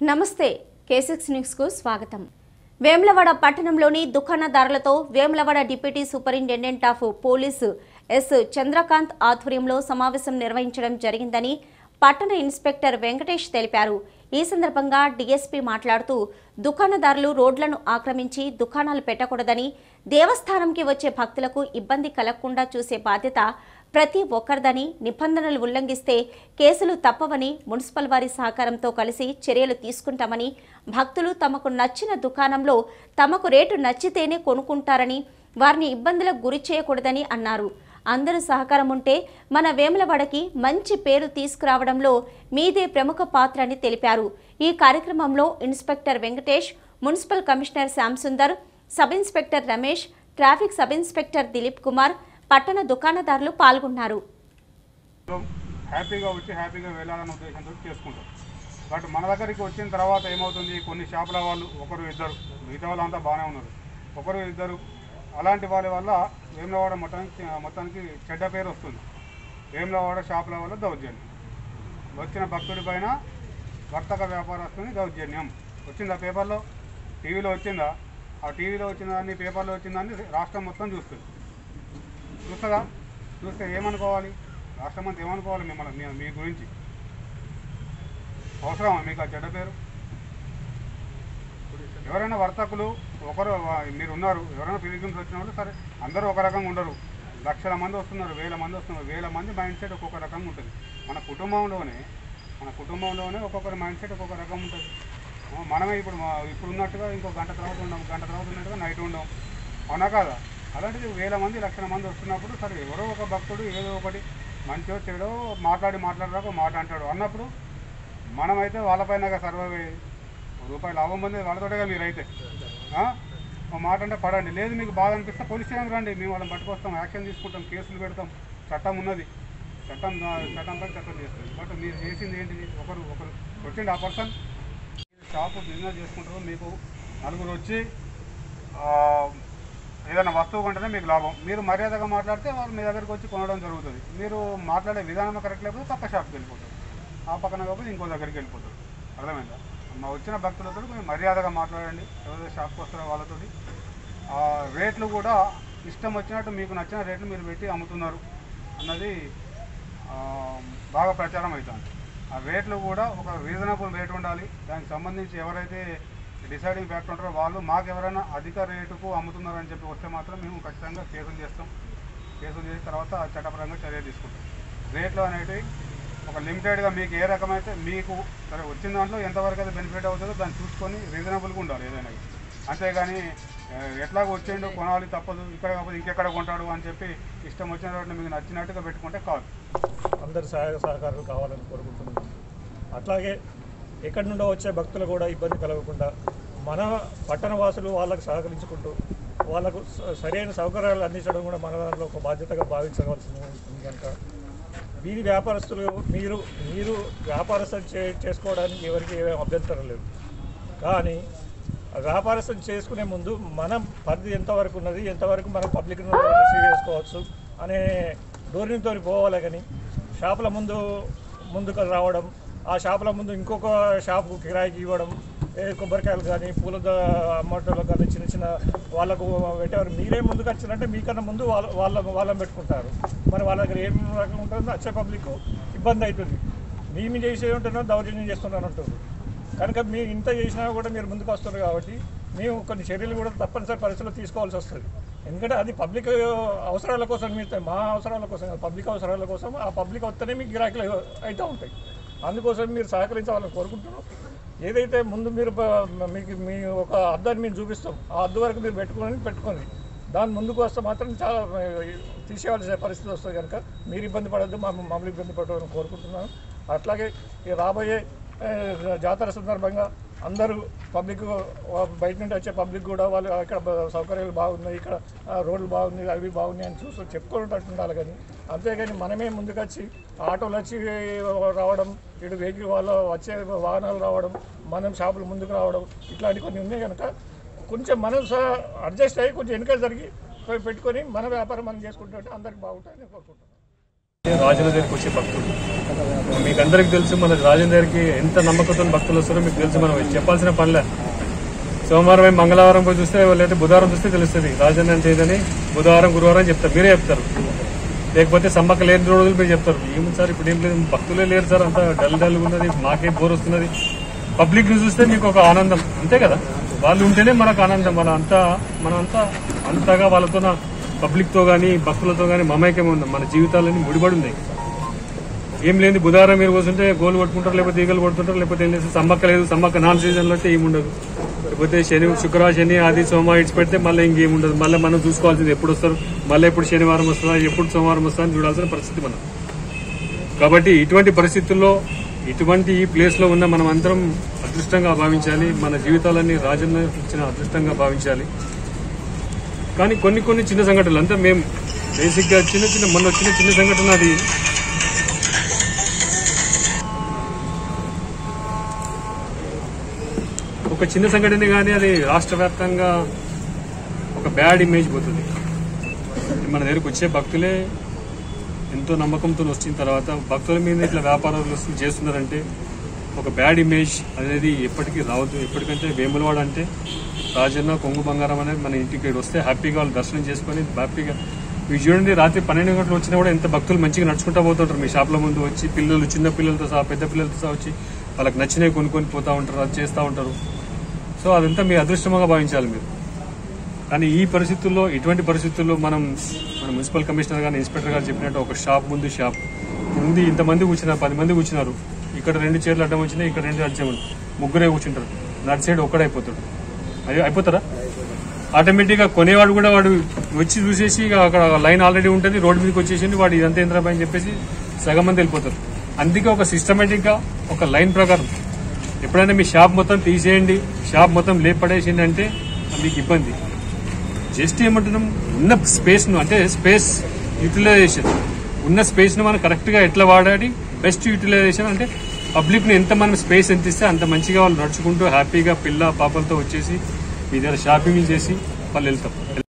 నమస్తే కేసిక్స్ న్యూస్కు స్వాగతం. వేములవాడ పట్టణంలోని దుకాణదారులతో Vemulawada deputy superintendent of police S. Chandrakanth ఆధ్వర్యంలో సమావేశం నిర్వహించడం జరిగిందని పట్టణ ఇన్స్పెక్టర్ వెంకటేష్ తెలిపారు. ఈ సందర్భంగా డీఎస్పీ మాట్లాడుతూ దుకాణదారులు రోడ్లను ఆక్రమించి దుకాణాలు పెట్టకూడదని దేవస్థానంకి వచ్చే భక్తులకు ఇబ్బంది కలగకుండా చూసే బాధ్యత ప్రతి ఒక్కరిదని నిబంధనలు ఉల్లంఘిస్తే కేసులు తప్పవని మున్సిపల్ వారి సహకారంతో కలిసి చర్యలు తీసుకుంటామని భక్తులు తమకు నచ్చిన దుకాణంలో తమకు రేటు నచ్చితేనే కొనుక్కుంటారని వారిని ఇబ్బందులకు గురి చేయకూడదని అన్నారు. అందరూ సహకారం ఉంటే మన వేములవాడకి మంచి పేరు తీసుకురావడంలో మీదే ప్రముఖ పాత్ర అని తెలిపారు. ఈ కార్యక్రమంలో inspector Venkatesh municipal commissioner Shyam Sundar sub inspector Ramesh traffic sub inspector Dilip Kumar పట్టణ దుకాణదారులు పాల్గొన్నారు. హ్యాపీగా వచ్చి హ్యాపీగా వెళ్ళాలనే ఉద్దేశంతో చేసుకుంటాం. బట్ మన దగ్గరికి వచ్చిన తర్వాత ఏమవుతుంది? కొన్ని షాపుల వాళ్ళు ఒకరు ఇద్దరు మిగతా వాళ్ళంతా బాగానే ఉన్నారు. ఒకరు ఇద్దరు అలాంటి వాళ్ళ వల్ల వేములవాడ మొత్తానికి మొత్తానికి చెడ్డ పేరు వస్తుంది. వేములవాడ షాపుల వల్ల దౌర్జన్యం. వచ్చిన భక్తుడి పైన వర్తక వ్యాపారస్తుని దౌర్జన్యం. వచ్చిందా పేపర్లో? టీవీలో వచ్చిందా? ఆ టీవీలో వచ్చిన దాన్ని పేపర్లో వచ్చిన దాన్ని రాష్ట్రం మొత్తం చూస్తుంది. చూస్తుందా? చూస్తే ఏమనుకోవాలి? రాష్ట్రం అంతా ఏమనుకోవాలి మిమ్మల్ని? మీ- మీ గురించి. అవసరమా మీకు ఆ చెడ్డ పేరు? ఎవరైనా వర్తకులు ఒకరు మీరు ఉన్నారు. ఎవరైనా పిలిగ్రిమ్స్ వచ్చిన వాళ్ళు సరే అందరూ ఒక రకంగా ఉండరు. లక్షల మంది వస్తున్నారు వేల మంది వస్తున్నారు. వేల మంది మైండ్ సెట్ ఒక్కొక్క రకంగా ఉంటుంది. మన కుటుంబంలోనే మన కుటుంబంలోనే ఒక్కొక్కరి మైండ్ సెట్ ఒక్కొక్క రకం ఉంటుంది. మనమే ఇప్పుడు ఇప్పుడు ఉన్నట్టుగా ఇంకో గంట తర్వాత ఉండం గంట తర్వాత ఉన్నట్టుగా నైట్ ఉండం. అవునా కాదా? అలాంటిది వేల మంది లక్షల మంది వస్తున్నప్పుడు సరే ఎవరో ఒక భక్తుడు ఏదో ఒకటి మంచో చెడో మాట్లాడి మాట్లాడరాక మాట అంటాడు. అన్నప్పుడు మనమైతే వాళ్ళపైన సర్వే రూపాయలు లాభం పొందేది వాళ్ళతోటేగా మీరైతే. ఆ? మాట అంటే పడండి. లేదు మీకు బాధ అనిపిస్తే పోలీస్ స్టేషన్కి రండి. మేము వాళ్ళని పట్టుకొస్తాం యాక్షన్ తీసుకుంటాం కేసులు పెడతాం చట్టం ఉన్నది. చట్టం చట్టంపై చట్టం చేస్తుంది బట్ మీరు చేసింది ఏంటిది ఒకరు ఒకరు వచ్చిండి ఆ పర్సన్. షాపు బిజినెస్ చేసుకుంటారు. మీకు నలుగురు వచ్చి ఏదైనా వస్తువు కొంటేనే మీకు లాభం. మీరు మర్యాదగా మాట్లాడితే వాళ్ళు మీ దగ్గరికి వచ్చి కొనడం జరుగుతుంది. మీరు మాట్లాడే విధానం కరెక్ట్ లేకపోతే పక్క షాప్కి వెళ్ళిపోతారు. ఆ పక్కన కాకపోతే ఇంకో దగ్గరికి వెళ్ళిపోతారు. అర్థమైందా? మా వచ్చిన భక్తులతో కొంచెం మర్యాదగా మాట్లాడండి. ఎవరైతే షాప్కి వస్తారో వాళ్ళతో ఆ రేట్లు కూడా ఇష్టం వచ్చినట్టు మీకు నచ్చిన రేట్లు మీరు పెట్టి అమ్ముతున్నారు అన్నది బాగా ప్రచారం అవుతుంది. ఆ రేట్లు కూడా ఒక రీజనబుల్ రేట్ ఉండాలి. దానికి సంబంధించి ఎవరైతే డిసైడింగ్ ఫ్యాక్టర్ ఉంటారో వాళ్ళు మాకు ఎవరైనా అధిక రేటుకు అమ్ముతున్నారని చెప్పి వస్తే మాత్రం మేము ఖచ్చితంగా కేసులు చేస్తాం. కేసులు చేసిన తర్వాత చట్టపరంగా చర్య తీసుకుంటాం. రేట్లు అనేటివి ఒక లిమిటెడ్గా మీకు ఏ రకమైతే మీకు సరే వచ్చిన దాంట్లో ఎంతవరకు అయితే బెనిఫిట్ అవుతుందో దాన్ని చూసుకొని రీజనబుల్గా ఉండాలి ఏదైనా అంతేగాని ఎట్లాగ వచ్చిండు కొనాలి తప్పదు ఇక్కడ కాకపోతే ఇంకెక్కడ కొంటాడు అని చెప్పి ఇష్టం వచ్చిన వాటిని మీకు నచ్చినట్టుగా పెట్టుకుంటే కాదు. అందరి సహాయ సహకారాలు కావాలని కోరుకుంటున్నాను. అట్లాగే ఎక్కడి నుండో వచ్చే భక్తులు కూడా ఇబ్బంది కలగకుండా మన పట్టణ వాసులు వాళ్ళకు సహకరించుకుంటూ వాళ్ళకు స- సరైన సౌకర్యాలు అందించడం కూడా మన దాంట్లో ఒక బాధ్యతగా భావించవలసి ఉంటుంది కనుక. వీధి వ్యాపారస్తులు మీరు మీరు వ్యాపారస్తులు చే చేసుకోవడానికి ఎవరికి ఏమీ అభ్యంతరం లేదు. కానీ వ్యాపారస్తులు చేసుకునే ముందు మనం పరిధి ఎంతవరకు ఉన్నది ఎంతవరకు మనం పబ్లిక్ రిసీవ్ చేసుకోవచ్చు అనే ధోరణితో పోవాలి కానీ షాపుల ముందు ముందుకు రావడం ఆ షాపుల ముందు ఇంకొక షాపు కిరాయికి ఇవ్వడం కొబ్బరికాయలు కానీ పూల ద- అమ్మటోళ్ళకి కానీ చిన్న చిన్న వాళ్ళకు పెట్టేవారు. మీరే ముందుకు వచ్చారంటే మీకన్నా ముందు వాళ్ళ వాళ్ళ వాళ్ళని పెట్టుకుంటారు. మరి వాళ్ళ దగ్గర ఏం రకం ఉంటుందో వచ్చే పబ్లిక్ ఇబ్బంది అవుతుంది మేము చేసే ఉంటున్నాం దౌర్జన్యం చేస్తున్నాను అంటారు కనుక మీరు ఇంత చేసినా కూడా మీరు ముందుకు వస్తున్నారు కాబట్టి మేము కొన్ని చర్యలు కూడా తప్పనిసరి పరిస్థితుల్లో తీసుకోవాల్సి వస్తుంది. ఎందుకంటే అది పబ్లిక్ అవసరాల కోసం మీరు మా అవసరాల కోసం పబ్లిక్ అవసరాల కోసం ఆ పబ్లిక్ వస్తేనే మీకు గిరాకీలు అవుతూ ఉంటాయి. అందుకోసం మీరు సహకరించాలని కోరుకుంటున్నాం. ఏదైతే ముందు మీరు మీకు మీ ఒక అద్దాన్ని మేము చూపిస్తాం. ఆ అద్దు వరకు మీరు పెట్టుకొని పెట్టుకోండి దాని ముందుకు వస్తే మాత్రం చాలా తీసేవాల్సిన పరిస్థితి వస్తుంది కనుక మీరు ఇబ్బంది పడద్దు మా మమ్మల్ని ఇబ్బంది పడవని కోరుకుంటున్నాను. అట్లాగే ఈ రాబోయే జాతర సందర్భంగా అందరూ పబ్లిక్ బయట నుండి వచ్చే పబ్లిక్ కూడా వాళ్ళు ఇక్కడ సౌకర్యాలు బాగున్నాయి ఇక్కడ రోడ్లు బాగున్నాయి అవి బాగున్నాయి అని చూసి చెప్పుకున్నట్టు ఉండాలి కానీ అంతేగాని మనమే ముందుకొచ్చి ఆటోలు వచ్చి రావడం ఇటు వెహికల్ వాళ్ళ వచ్చే వాహనాలు రావడం మనం షాపులు ముందుకు రావడం ఇట్లాంటి కొన్ని ఉన్నాయి కనుక కొంచెం మనం అడ్జస్ట్ అయ్యి కొంచెం వెనుక జరిగి పెట్టుకొని మన వ్యాపారం మనం చేసుకుంటుంటే అందరికి బాగుంటుందని కోరుకుంటున్నాం రాజుల దగ్గరికి వచ్చే భక్తులు మీకు అందరికి తెలుసు మన రాజేంద్ర దగ్గరికి ఎంత నమ్మకంతో భక్తులు వస్తారో మీకు తెలుసు మనం చెప్పాల్సిన పనిలే. సోమవారం మంగళవారం పోయి చూస్తే లేకపోతే బుధవారం చూస్తే తెలుస్తుంది. రాజన్న అంటే బుధవారం గురువారం చెప్తారు. మీరే చెప్తారు. లేకపోతే సమ్మక్క లేని రోజులు మీరు చెప్తారు. ఏమి సార్ ఇప్పుడు ఏం లేదు భక్తులే లేరు సార్ అంతా డల్ డల్ ఉన్నది మాకే బోర్ వస్తున్నది. పబ్లిక్ని చూస్తే మీకు ఒక ఆనందం. అంతే కదా? వాళ్ళు ఉంటేనే మనకు ఆనందం. మన అంతా మనంతా అంతా అంతగా వాళ్ళతో పబ్లిక్తో కానీ భక్తులతో కానీ మమైక్యం ఉంది. మన జీవితాలన్నీ ముడిపడి ఉన్నాయి ఏం లేని బుధవారం మీరు కూర్చుంటే గోలు కొట్టుకుంటారు లేకపోతే ఈగలు కొడుతుంటారు లేకపోతే ఏం లేదు. సమ్మక్క లేదు సమ్మక్క నాన్ సీజన్లో అయితే ఏముండదు లేకపోతే శని శుక్రవారం శని ఆది సోమవారం ఇచ్చి పెడితే మళ్ళీ ఇంకేముండదు మళ్ళీ మనం చూసుకోవాల్సింది ఎప్పుడు వస్తారు? మళ్ళీ ఎప్పుడు శనివారం వస్తుందా? ఎప్పుడు సోమవారం వస్తుందా అని చూడాల్సిన పరిస్థితి మనం. కాబట్టి ఇటువంటి పరిస్థితుల్లో ఇటువంటి ఈ ప్లేస్లో ఉన్న మనం అందరం అదృష్టంగా భావించాలి. మన జీవితాలన్నీ రాజన్న ఇచ్చిన అదృష్టంగా భావించాలి. కానీ కొన్ని కొన్ని చిన్న సంఘటనలు అంతా మేము బేసిక్గా చిన్న చిన్న మొన్న వచ్చిన చిన్న సంఘటన అది. ఒక చిన్న సంఘటన కానీ అది రాష్ట్ర వ్యాప్తంగా ఒక బ్యాడ్ ఇమేజ్ పోతుంది. మన దగ్గరకు వచ్చే భక్తులే ఎంతో నమ్మకంతో వచ్చిన తర్వాత భక్తుల మీద ఇట్లా వ్యాపారాలు చేస్తున్నారంటే ఒక బ్యాడ్ ఇమేజ్ అనేది ఎప్పటికీ రావద్దు. ఎప్పటికంటే వేములవాడ అంటే రాజన్న కొంగు బంగారం అనేది మన ఇంటికి వస్తే హ్యాపీగా వాళ్ళు దర్శనం చేసుకొని హ్యాపీగా మీరు చూడండి రాత్రి పన్నెండు గంటలు వచ్చినా కూడా ఎంత భక్తులు మంచిగా నడుచుకుంటా పోతుంటారు. మీ షాప్ల ముందు వచ్చి పిల్లలు చిన్న పిల్లలతో సహా పెద్ద పిల్లలతో సహా వచ్చి వాళ్ళకి నచ్చినవి కొనుక్కొని పోతూ ఉంటారు అది చేస్తూ ఉంటారు. సో అదంతా మీ అదృష్టంగా భావించాలి మీరు. కానీ ఈ పరిస్థితుల్లో ఇటువంటి పరిస్థితుల్లో మనం మన మున్సిపల్ కమిషనర్ గారు ఇన్స్పెక్టర్ గారు చెప్పినట్టు ఒక షాప్ ముందు షాప్. ముందు ఇంతమంది కూర్చున్నారు పది మంది కూర్చున్నారు. ఇక్కడ రెండు చీరలు అడ్డం వచ్చినాయి ఇక్కడ రెండు అడ్డం ముగ్గురే కూర్చుంటారు. నట్ సైడ్ ఒక్కడైపోతాడు అయ్యో అయిపోతారా? ఆటోమేటిక్గా కొనేవాడు కూడా వాడు వచ్చి చూసేసి అక్కడ లైన్ ఆల్రెడీ ఉంటుంది రోడ్డు మీదకి వచ్చేసి వాడు ఇదంతా ఏంద్రా అని చెప్పేసి సగం మంది వెళ్ళిపోతారు. అందుకే ఒక సిస్టమేటిక్గా ఒక లైన్ ప్రకారం ఎప్పుడైనా మీ షాప్ మొత్తం తీసేయండి షాప్ మొత్తం లేపడేసింది అంటే మీకు ఇబ్బంది. జస్ట్ ఏమంటున్నాం ఉన్న స్పేస్ను అంటే స్పేస్ యూటిలైజేషన్ ఉన్న స్పేస్ను మనం కరెక్ట్గా ఎట్లా వాడాలి బెస్ట్ యూటిలైజేషన్ అంటే పబ్లిక్ని ఎంత మనం స్పేస్ ఎంత ఇస్తే అంత మంచిగా వాళ్ళు నడుచుకుంటూ హ్యాపీగా పిల్ల పాపలతో వచ్చేసి మీ దగ్గర షాపింగ్ చేసి వాళ్ళు వెళ్తాం